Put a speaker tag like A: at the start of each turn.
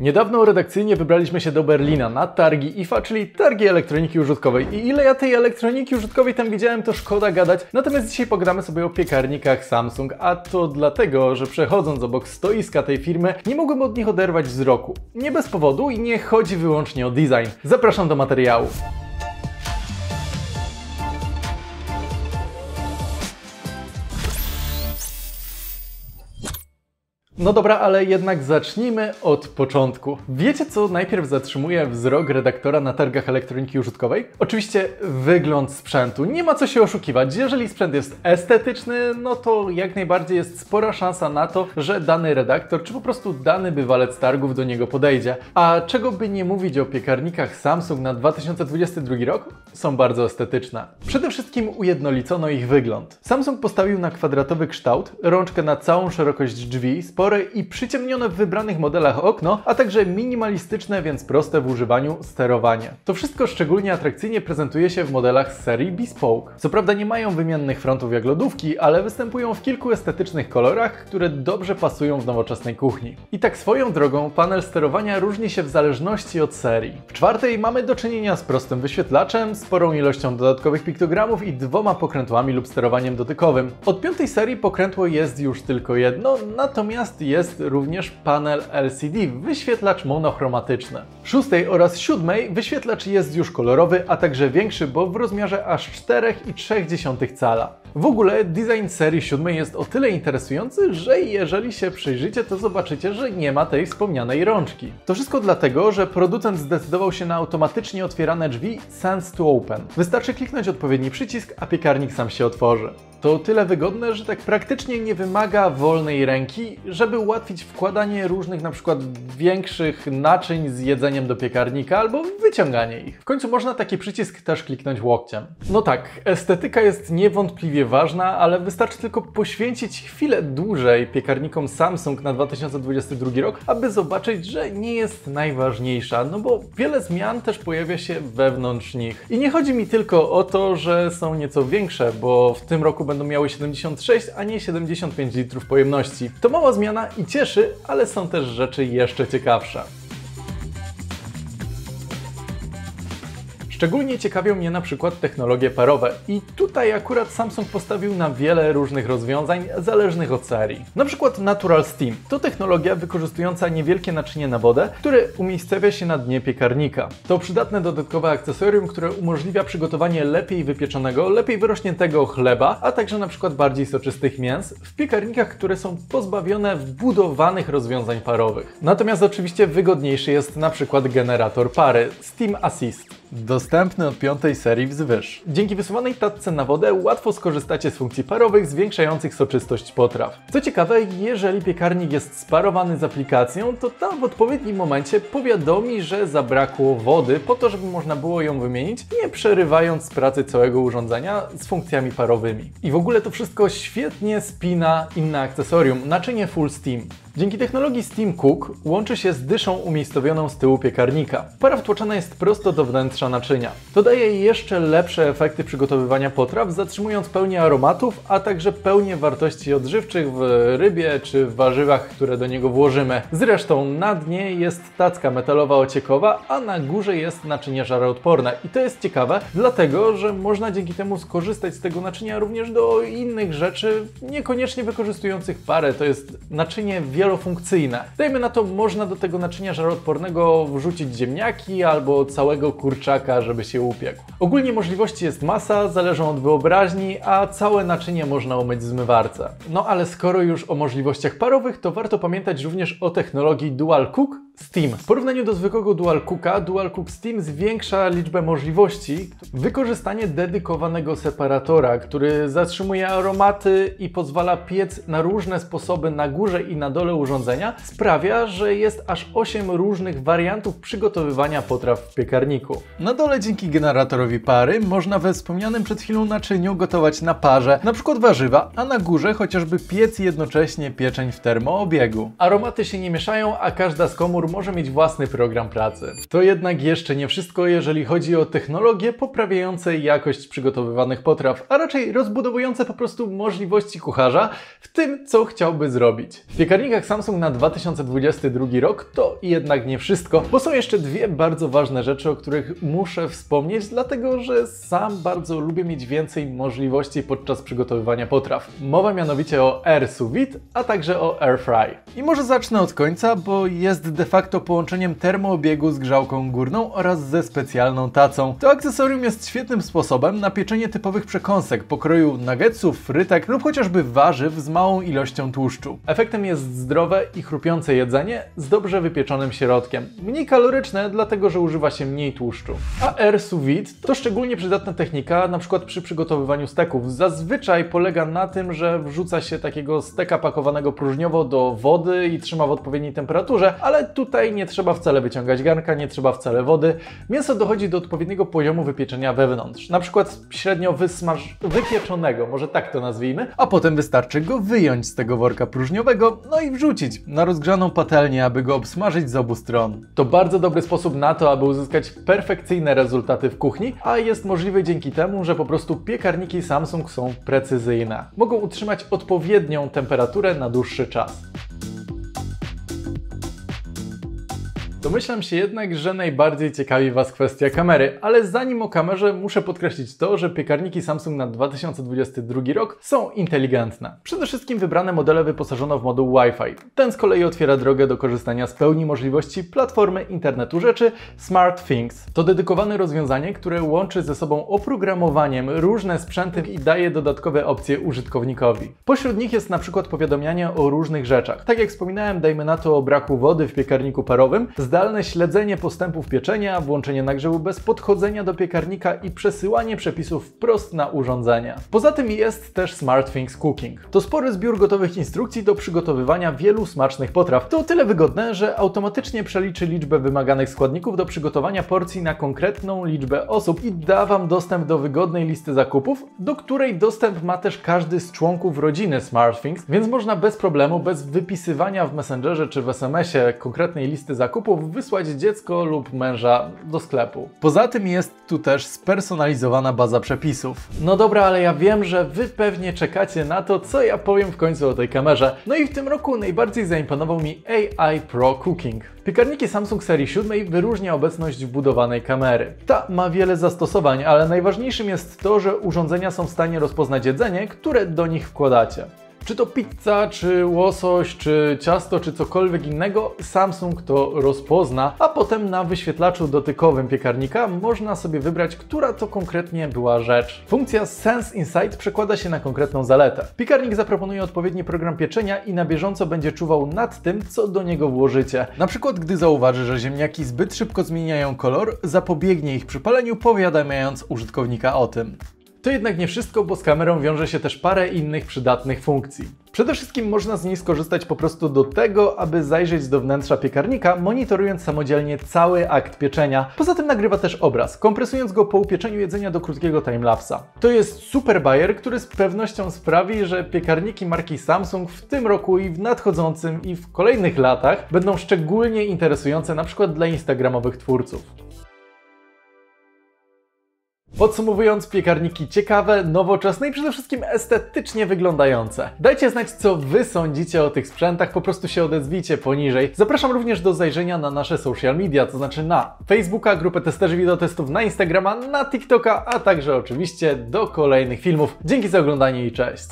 A: Niedawno redakcyjnie wybraliśmy się do Berlina na targi IFA, czyli targi elektroniki użytkowej. I ile ja tej elektroniki użytkowej tam widziałem, to szkoda gadać. Natomiast dzisiaj pogadamy sobie o piekarnikach Samsung, a to dlatego, że przechodząc obok stoiska tej firmy, nie mogłem od nich oderwać wzroku. Nie bez powodu i nie chodzi wyłącznie o design. Zapraszam do materiału. No dobra, ale jednak zacznijmy od początku. Wiecie, co najpierw zatrzymuje wzrok redaktora na targach elektroniki użytkowej? Oczywiście wygląd sprzętu. Nie ma co się oszukiwać. Jeżeli sprzęt jest estetyczny, no to jak najbardziej jest spora szansa na to, że dany redaktor, czy po prostu dany bywalec targów do niego podejdzie. A czego by nie mówić o piekarnikach Samsung na 2022 rok? Są bardzo estetyczne. Przede wszystkim ujednolicono ich wygląd. Samsung postawił na kwadratowy kształt, rączkę na całą szerokość drzwi, spore i przyciemnione w wybranych modelach okno, a także minimalistyczne, więc proste w używaniu sterowanie. To wszystko szczególnie atrakcyjnie prezentuje się w modelach z serii Bespoke. Co prawda nie mają wymiennych frontów jak lodówki, ale występują w kilku estetycznych kolorach, które dobrze pasują w nowoczesnej kuchni. I tak swoją drogą panel sterowania różni się w zależności od serii. W czwartej mamy do czynienia z prostym wyświetlaczem, sporą ilością dodatkowych piktogramów i dwoma pokrętłami lub sterowaniem dotykowym. Od piątej serii pokrętło jest już tylko jedno, natomiast jest również panel LCD, wyświetlacz monochromatyczny. Szóstej oraz siódmej wyświetlacz jest już kolorowy, a także większy, bo w rozmiarze aż 4,3 cala. W ogóle design serii siódmej jest o tyle interesujący, że jeżeli się przyjrzycie, to zobaczycie, że nie ma tej wspomnianej rączki. To wszystko dlatego, że producent zdecydował się na automatycznie otwierane drzwi Sense to Open. Wystarczy kliknąć odpowiedni przycisk, a piekarnik sam się otworzy. To tyle wygodne, że tak praktycznie nie wymaga wolnej ręki, żeby ułatwić wkładanie różnych na przykład większych naczyń z jedzeniem do piekarnika albo wyciąganie ich. W końcu można taki przycisk też kliknąć łokciem. No tak, estetyka jest niewątpliwie ważna, ale wystarczy tylko poświęcić chwilę dłużej piekarnikom Samsung na 2022 rok, aby zobaczyć, że nie jest najważniejsza, no bo wiele zmian też pojawia się wewnątrz nich. I nie chodzi mi tylko o to, że są nieco większe, bo w tym roku będą miały 76, a nie 75 litrów pojemności. To mała zmiana i cieszy, ale są też rzeczy jeszcze ciekawsze. Szczególnie ciekawią mnie na przykład technologie parowe i tutaj akurat Samsung postawił na wiele różnych rozwiązań zależnych od serii. Na przykład Natural Steam to technologia wykorzystująca niewielkie naczynie na wodę, które umiejscawia się na dnie piekarnika. To przydatne dodatkowe akcesorium, które umożliwia przygotowanie lepiej wypieczonego, lepiej wyrośniętego chleba, a także na przykład bardziej soczystych mięs w piekarnikach, które są pozbawione wbudowanych rozwiązań parowych. Natomiast oczywiście wygodniejszy jest na przykład generator pary Steam Assist. Dostępny od piątej serii wzwyż. Dzięki wysuwanej tatce na wodę łatwo skorzystacie z funkcji parowych zwiększających soczystość potraw. Co ciekawe, jeżeli piekarnik jest sparowany z aplikacją, to ta w odpowiednim momencie powiadomi, że zabrakło wody po to, żeby można było ją wymienić, nie przerywając pracy całego urządzenia z funkcjami parowymi. I w ogóle to wszystko świetnie spina inne akcesorium, naczynie Full Steam. Dzięki technologii Steam Cook łączy się z dyszą umiejscowioną z tyłu piekarnika. Para wtłoczona jest prosto do wnętrza naczynia. To daje jeszcze lepsze efekty przygotowywania potraw, zatrzymując pełnię aromatów, a także pełnię wartości odżywczych w rybie czy w warzywach, które do niego włożymy. Zresztą na dnie jest tacka metalowa ociekowa, a na górze jest naczynie żaroodporne. I to jest ciekawe, dlatego że można dzięki temu skorzystać z tego naczynia również do innych rzeczy, niekoniecznie wykorzystujących parę. To jest naczynie wielo wielofunkcyjne. Dajmy na to, można do tego naczynia żaroodpornego wrzucić ziemniaki albo całego kurczaka, żeby się upiekł. Ogólnie możliwości jest masa, zależą od wyobraźni, a całe naczynie można umyć w zmywarce. No ale skoro już o możliwościach parowych, to warto pamiętać również o technologii Dual Cook Steam. W porównaniu do zwykłego Dual Cooka, Dual Cook Steam zwiększa liczbę możliwości. Wykorzystanie dedykowanego separatora, który zatrzymuje aromaty i pozwala piec na różne sposoby na górze i na dole urządzenia, sprawia, że jest aż 8 różnych wariantów przygotowywania potraw w piekarniku. Na dole dzięki generatorowi pary można we wspomnianym przed chwilą naczyniu gotować na parze, na przykład warzywa, a na górze chociażby piec jednocześnie pieczeń w termoobiegu. Aromaty się nie mieszają, a każda z komór może mieć własny program pracy. To jednak jeszcze nie wszystko, jeżeli chodzi o technologie poprawiające jakość przygotowywanych potraw, a raczej rozbudowujące po prostu możliwości kucharza w tym, co chciałby zrobić. W piekarnikach Samsung na 2022 rok to jednak nie wszystko, bo są jeszcze dwie bardzo ważne rzeczy, o których muszę wspomnieć, dlatego że sam bardzo lubię mieć więcej możliwości podczas przygotowywania potraw. Mowa mianowicie o Air Sous Vide, a także o Air Fry. I może zacznę od końca, bo jest de facto połączeniem termoobiegu z grzałką górną oraz ze specjalną tacą. To akcesorium jest świetnym sposobem na pieczenie typowych przekąsek pokroju nuggetsów, frytek lub chociażby warzyw z małą ilością tłuszczu. Efektem jest zdrowe i chrupiące jedzenie z dobrze wypieczonym środkiem. Mniej kaloryczne, dlatego że używa się mniej tłuszczu. A Air Sous Vide to szczególnie przydatna technika, przykład przy przygotowywaniu steków. Zazwyczaj polega na tym, że wrzuca się takiego steka pakowanego próżniowo do wody i trzyma w odpowiedniej temperaturze, ale tutaj nie trzeba wcale wyciągać garnka, nie trzeba wcale wody. Mięso dochodzi do odpowiedniego poziomu wypieczenia wewnątrz, na przykład średnio wysmaż... wypieczonego, może tak to nazwijmy, a potem wystarczy go wyjąć z tego worka próżniowego, no i wrzucić na rozgrzaną patelnię, aby go obsmażyć z obu stron. To bardzo dobry sposób na to, aby uzyskać perfekcyjne rezultaty w kuchni, a jest możliwy dzięki temu, że po prostu piekarniki Samsung są precyzyjne. Mogą utrzymać odpowiednią temperaturę na dłuższy czas. Domyślam się jednak, że najbardziej ciekawi Was kwestia kamery, ale zanim o kamerze muszę podkreślić to, że piekarniki Samsung na 2022 rok są inteligentne. Przede wszystkim wybrane modele wyposażono w moduł Wi-Fi. Ten z kolei otwiera drogę do korzystania z pełni możliwości platformy internetu rzeczy SmartThings. To dedykowane rozwiązanie, które łączy ze sobą oprogramowaniem różne sprzęty i daje dodatkowe opcje użytkownikowi. Pośród nich jest na przykład powiadomianie o różnych rzeczach. Tak jak wspominałem, dajmy na to o braku wody w piekarniku parowym, zdalne śledzenie postępów pieczenia, włączenie nagrzewu bez podchodzenia do piekarnika i przesyłanie przepisów wprost na urządzenia. Poza tym jest też SmartThings Cooking. To spory zbiór gotowych instrukcji do przygotowywania wielu smacznych potraw. To o tyle wygodne, że automatycznie przeliczy liczbę wymaganych składników do przygotowania porcji na konkretną liczbę osób i da Wam dostęp do wygodnej listy zakupów, do której dostęp ma też każdy z członków rodziny SmartThings, więc można bez problemu, bez wypisywania w Messengerze czy w SMS-ie konkretnej listy zakupów wysłać dziecko lub męża do sklepu. Poza tym jest tu też spersonalizowana baza przepisów. No dobra, ale ja wiem, że Wy pewnie czekacie na to, co ja powiem w końcu o tej kamerze. No i w tym roku najbardziej zaimponował mi AI Pro Cooking. Piekarniki Samsung serii 7 wyróżnia obecność wbudowanej kamery. Ta ma wiele zastosowań, ale najważniejszym jest to, że urządzenia są w stanie rozpoznać jedzenie, które do nich wkładacie. Czy to pizza, czy łosoś, czy ciasto, czy cokolwiek innego, Samsung to rozpozna, a potem na wyświetlaczu dotykowym piekarnika można sobie wybrać, która to konkretnie była rzecz. Funkcja Sense Insight przekłada się na konkretną zaletę. Piekarnik zaproponuje odpowiedni program pieczenia i na bieżąco będzie czuwał nad tym, co do niego włożycie. Na przykład, gdy zauważy, że ziemniaki zbyt szybko zmieniają kolor, zapobiegnie ich przypaleniu, powiadamiając użytkownika o tym. To jednak nie wszystko, bo z kamerą wiąże się też parę innych przydatnych funkcji. Przede wszystkim można z niej skorzystać po prostu do tego, aby zajrzeć do wnętrza piekarnika, monitorując samodzielnie cały akt pieczenia. Poza tym nagrywa też obraz, kompresując go po upieczeniu jedzenia do krótkiego timelapsa. To jest super bajer, który z pewnością sprawi, że piekarniki marki Samsung w tym roku i w nadchodzącym i w kolejnych latach będą szczególnie interesujące na przykład dla instagramowych twórców. Podsumowując, piekarniki ciekawe, nowoczesne i przede wszystkim estetycznie wyglądające. Dajcie znać, co Wy sądzicie o tych sprzętach, po prostu się odezwijcie poniżej. Zapraszam również do zajrzenia na nasze social media, to znaczy na Facebooka, grupę testerzy wideotestów, na Instagrama, na TikToka, a także oczywiście do kolejnych filmów. Dzięki za oglądanie i cześć!